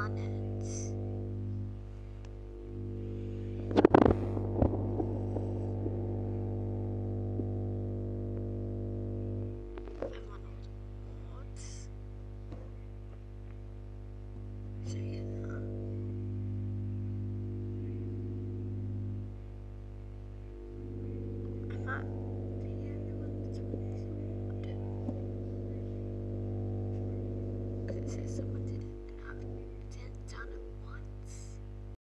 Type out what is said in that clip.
comments. I'm on awards. So yeah.